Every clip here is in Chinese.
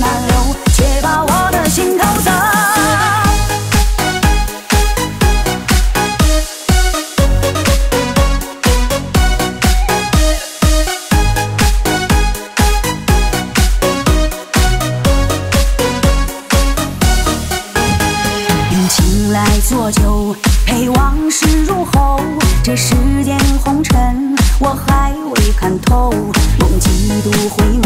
难留却把我的心偷走。用情来做酒陪往事入喉。这世间红尘我还未看透用几度回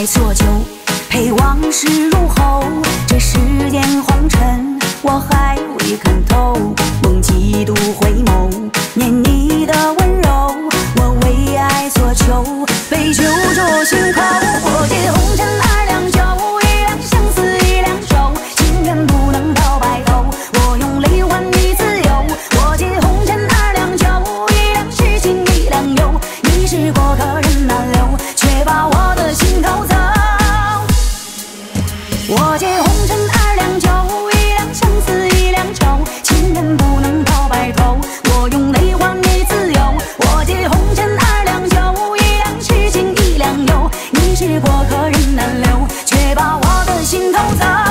爱错就陪往事入喉，这世间红尘我还未看透。是过客人难留却把我的心偷走